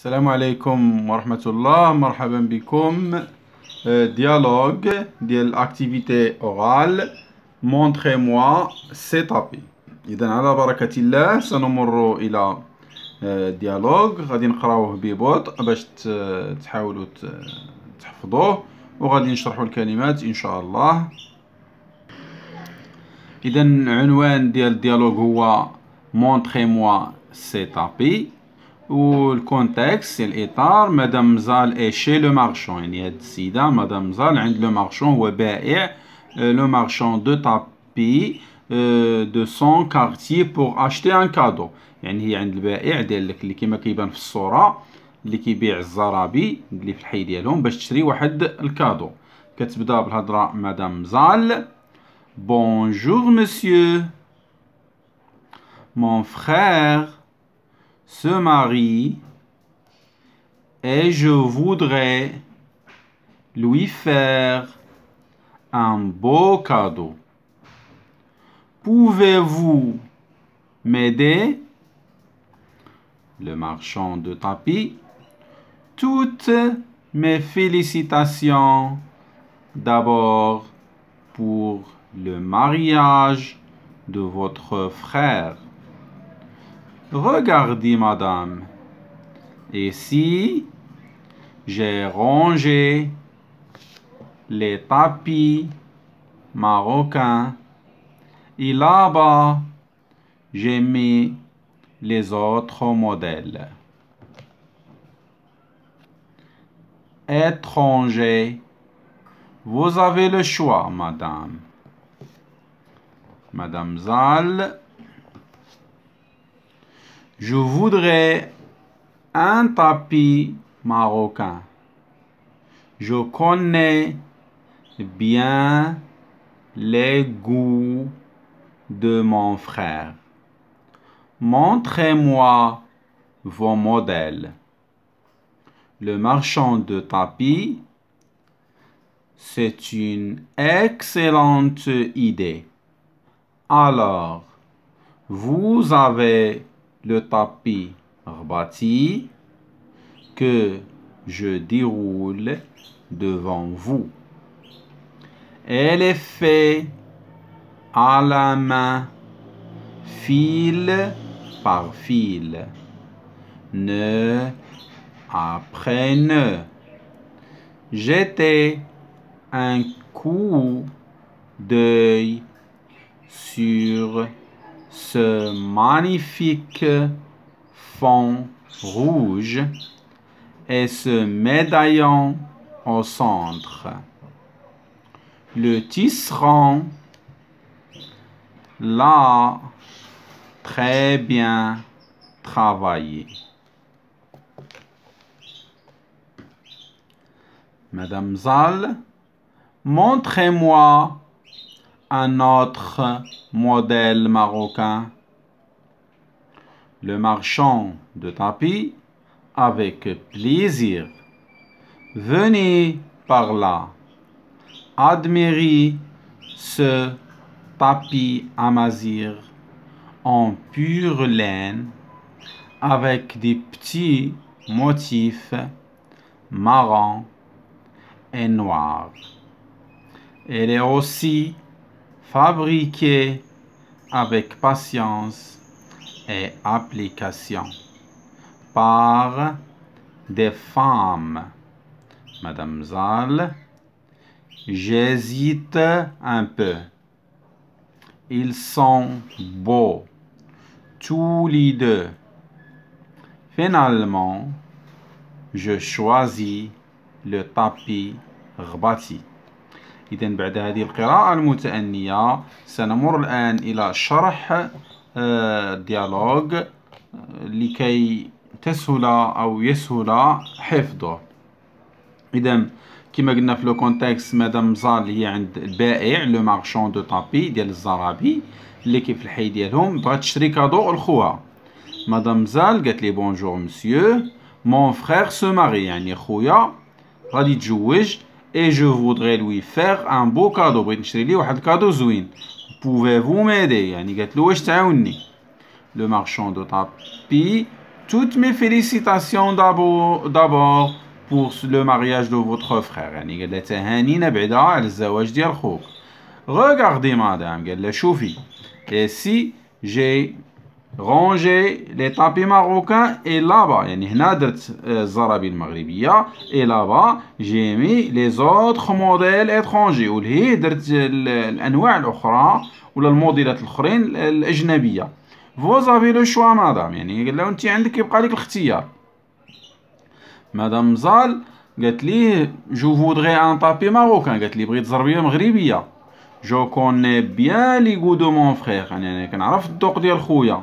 السلام عليكم ورحمة الله. مرحبا بكم. ديالوج ديال الاكتيفيتي اورال montrez-moi سي تابي اذا على بركة الله سنمر إلى ديالوج غادي نقراوه ببطء باش تحاولوا تحفظوه. وغادي نشرحوا الكلمات إن شاء الله. اذا عنوان ديال الديالوج هو montrez-moi سي تابي والكونتكست الاطار مدام زال اي شي لو مارشون يعني هاد السيده مدام زال عند لو مارشون هو بائع لو مارشون دو تابي دو سون كارتي بور اشتي ان كادو يعني هي عند البائع ديالك اللي كيما كيبان في الصورة اللي كيبيع الزرابي اللي في الحي ديالهم باش تشري واحد الكادو كتبدا بالهضره مدام زال بونجور مسيو مون فرير se marie et je voudrais lui faire un beau cadeau. Pouvez-vous m'aider? Le marchand de tapis. Toutes mes félicitations d'abord pour le mariage de votre frère. Regardez, madame. Ici, j'ai rangé les tapis marocains. Et là-bas, j'ai mis les autres modèles. Étranger, vous avez le choix, madame. Madame Zal, je voudrais un tapis marocain. Je connais bien les goûts de mon frère. Montrez-moi vos modèles. Le marchand de tapis, c'est une excellente idée. Alors, vous avez le tapis rebâti que je déroule devant vous. Elle est faite à la main, fil par fil, après nœud. Jetez un coup d'œil sur ce magnifique fond rouge et ce médaillon au centre. Le tisserand l'a très bien travaillé. Madame Zal, montrez-moi un autre modèle marocain. Le marchand de tapis, avec plaisir. Venez par là. Admirez ce tapis amazir en pure laine avec des petits motifs marrons et noirs. Elle est aussi fabriqué avec patience et application par des femmes. Madame Zal, j'hésite un peu. Ils sont beaux, tous les deux. Finalement, je choisis le tapis rebâti. إذا بعد هذه القراءة المتأنية سنمر الآن إلى شرح الديالوج لكي تسهل أو يسهل حفظه. إذا كما قلنا في لو كونتكست مادام زال هي عند البائع لو مارشون دو طابي ديال الزرابي اللي كيف الحي ديالهم بغات تشري كادو لخوها مادام زال قالت لي بونجور مسيو مون فخير سو ماري يعني خويا غادي يتزوج. et je voudrais lui faire un beau cadeau بغيت نشري ليه واحد الكادو زوين pouvez-vous m'aider يعني قالت له واش تعاوني le marchand de tapis toutes mes félicitations d'abord pour le mariage de votre frère يعني قال لها تهانينا بعدا على الزواج ديال خوك regardez madame قال لها شوفي et si j'ai غونجي لي طابي ماروكان إي لابا. يعني هنا درت آه، الزرابي المغربية. إي لابا جي مي لي زوتخ موديل اترونجي ولهي درت الأنواع الأخرى ولا الموديلات الأخرين الأجنبية. فوزافي لو شوا مدام يعني لو أنت عندك يبقى لك الاختيار. مدام زال قالت لي جو فودغي ان طابي ماروكان قالت لي بغيت زربيه مغربيه جو كوني بيان لي غو دو مون فخير يعني أنا كنعرف الذوق ديال خويا.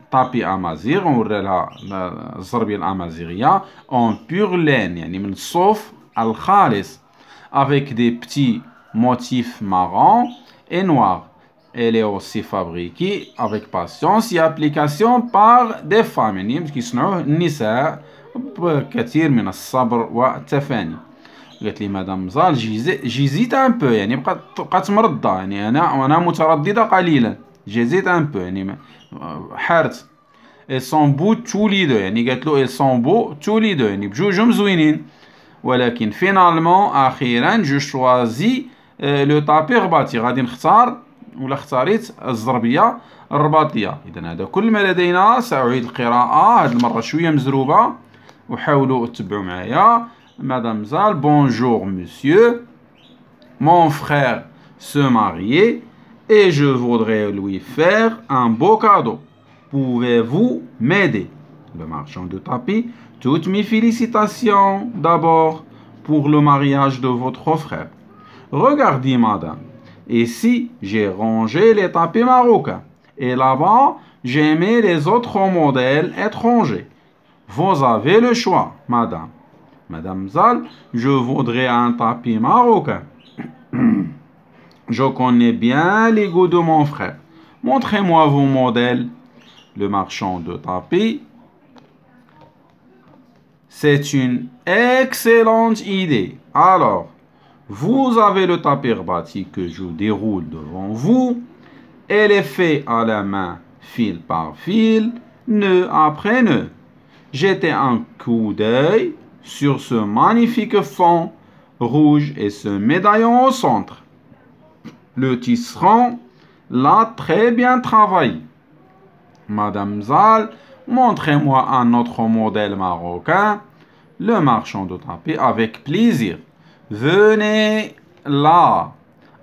طابي أمازيغ ونوري لها الزربيه الامازيغيه اون بيغ لين يعني من الصوف الخالص افيك دي بتي موتيف مارون اي نوار elle اوسي aussi افيك avec patience ابليكاسيون application دي فام يعني كيصنعوه النساء بكثير من الصبر والتفاني قالت لي مدام مزال جيزيت ان بو يعني بقات بقات مرضى يعني أنا وأنا مترددة قليلا. جيزيت ان بو يعني حارت tous les deux. يعني قالت له tous les deux. يعني بجوجهم زوينين ولكن فينالمون أخيرا جو شوازي لو طابي رباطي غادي نختار ولا اختاريت الزربيه الرباطيه اذا هذا كل ما لدينا ساعيد القراءه هذه المره شوية مزروبه وحاولوا تتبعوا معايا مادامزال بونجور مسيو mon frère se mariait. Et je voudrais lui faire un beau cadeau Pouvez-vous m'aider? Le marchand de tapis, toutes mes félicitations d'abord pour le mariage de votre frère. Regardez, madame, ici j'ai rangé les tapis marocains et là-bas j'ai mis les autres modèles étrangers. Vous avez le choix, madame. Madame Zal, je voudrais un tapis marocain. je connais bien les goûts de mon frère. Montrez-moi vos modèles le marchand de tapis. C'est une excellente idée. Alors, vous avez le tapis rebâti que je déroule devant vous. Elle est fait à la main, fil par fil, nœud après nœud. Jetez un coup d'œil sur ce magnifique fond rouge et ce médaillon au centre. Le tisserand l'a très bien travaillé. Madame Zal, montrez-moi un autre modèle marocain. Le marchand de tapis avec plaisir. Venez là.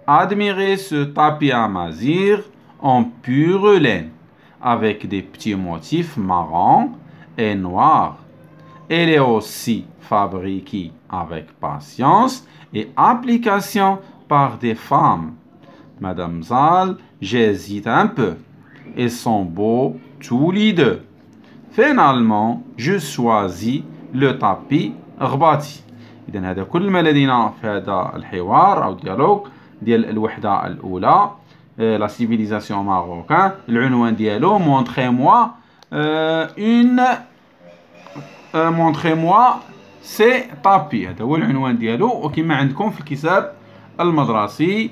Admirez ce tapis à en pure laine avec des petits motifs marrons et noirs. Elle est aussi fabriquée avec patience et application par des femmes. Madame Zal, j'hésite un peu. Ils sont beaux tous les deux. Finalement, je choisis le tapis رباطي إذا هذا كل ما لدينا في هذا الحوار أو ديالوج ديال الوحدة الأولى لا سيفيليزاسيون ماروكان العنوان ديالو مونتخي موا اون مونتخي موا سي طابي هذا هو العنوان ديالو وكما عندكم في الكتاب المدرسي